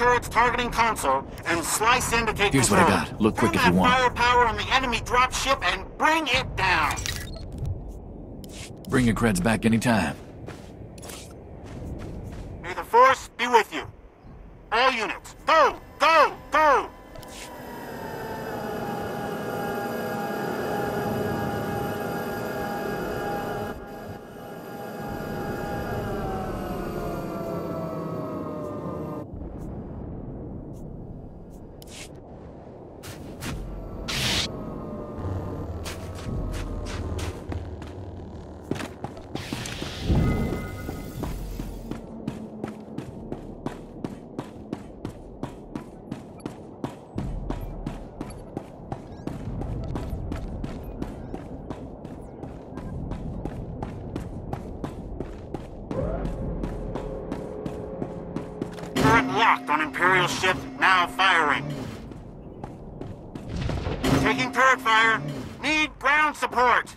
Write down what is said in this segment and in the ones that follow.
turrets targeting console and slice indicate Here's what I got. Look quick Turn if you that want. firepower on the enemy dropship and bring it down. Bring your creds back anytime. May the force be with you. All units, go, go, go! Locked on Imperial ship, now firing. Taking turret fire. Need ground support.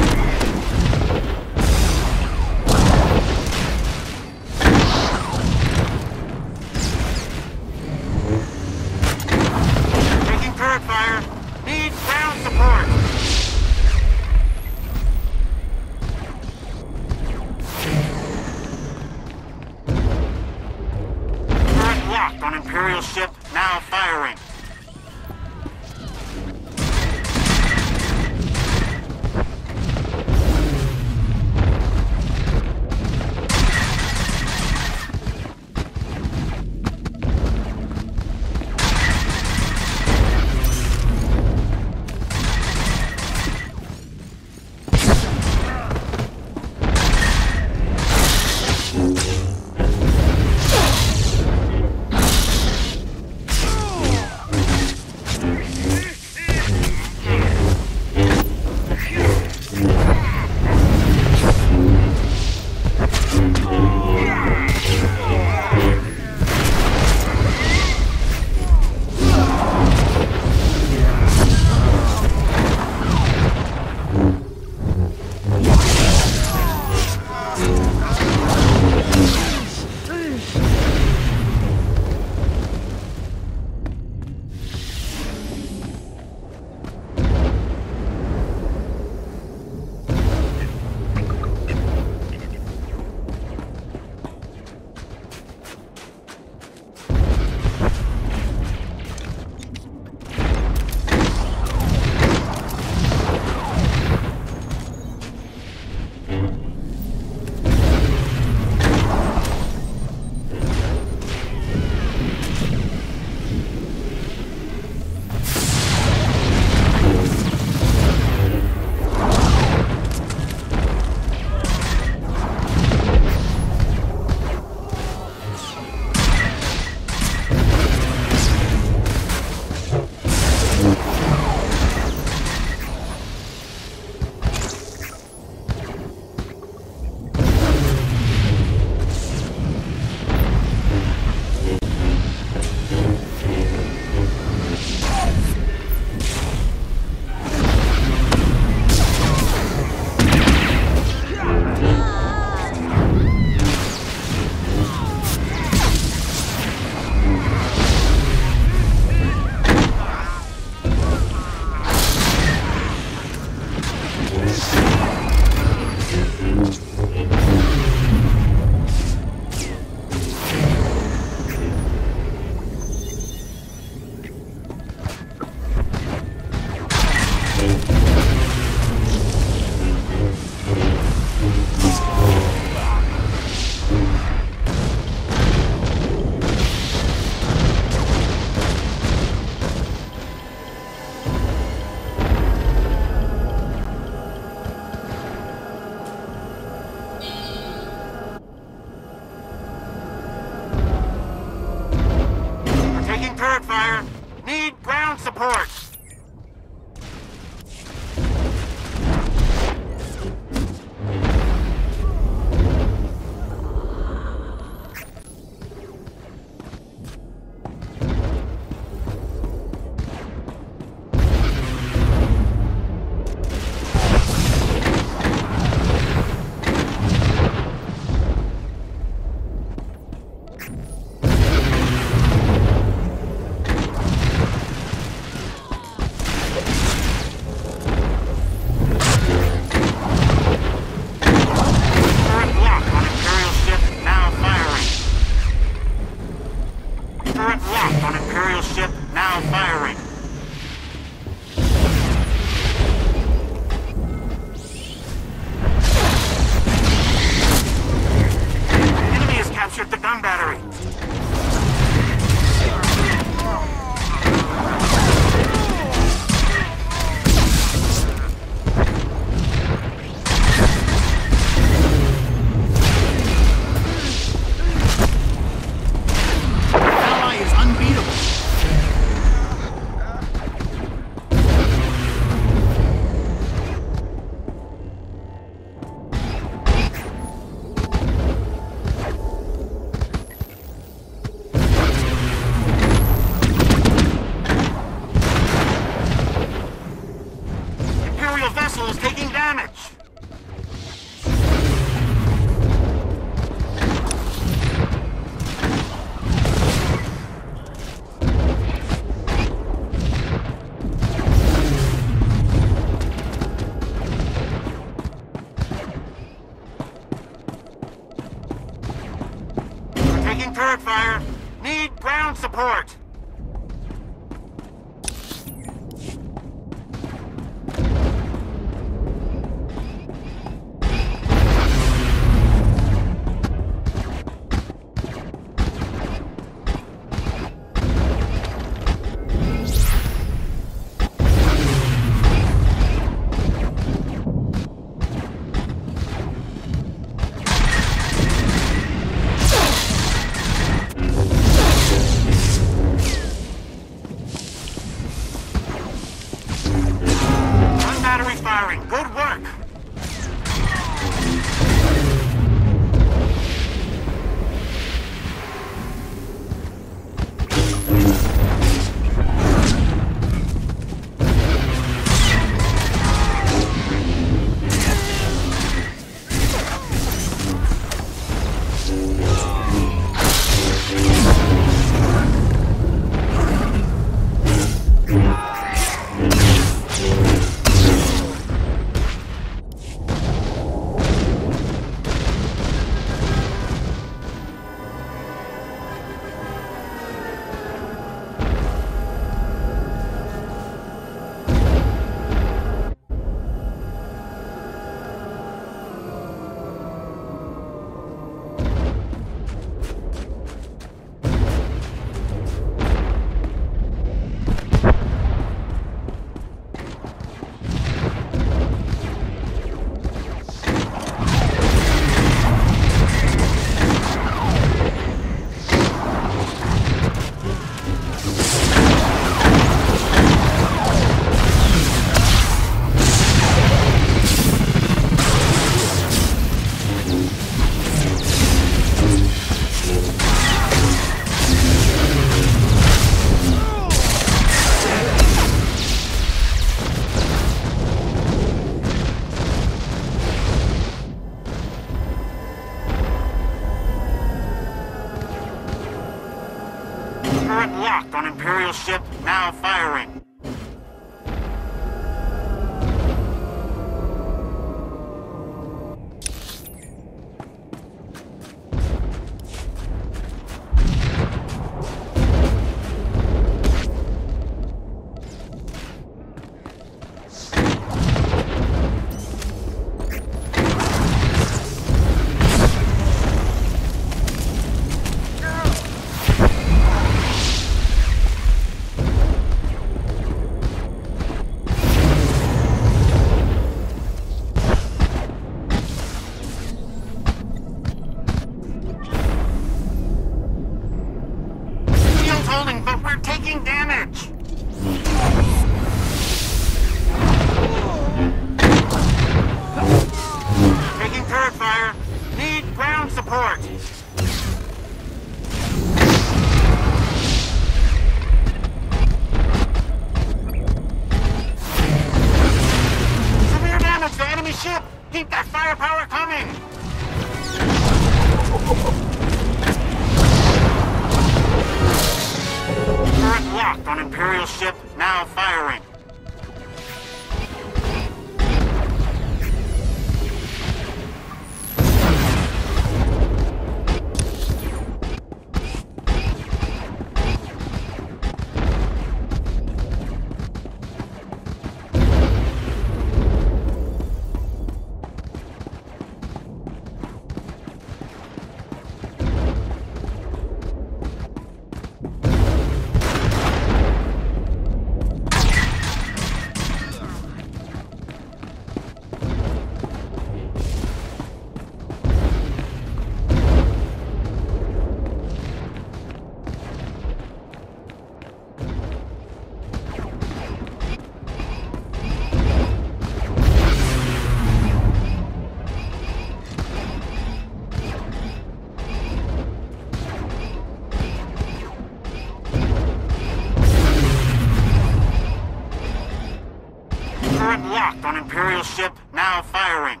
Firing.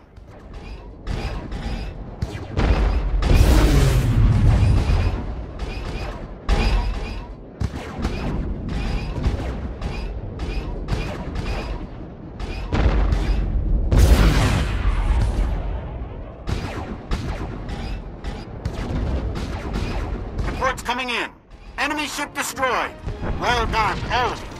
Reports coming in. Enemy ship destroyed. Well done, all.